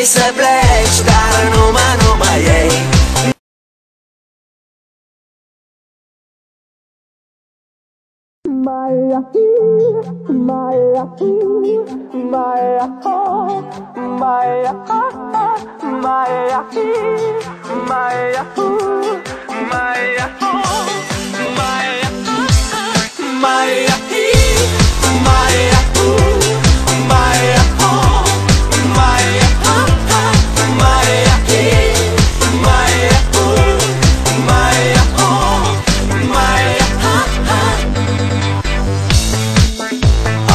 vrei să pleci Dar numai, numai ei. My, my, my, my, my, my, my,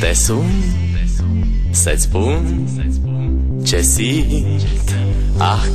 Te sun să-ți spun ce simt acum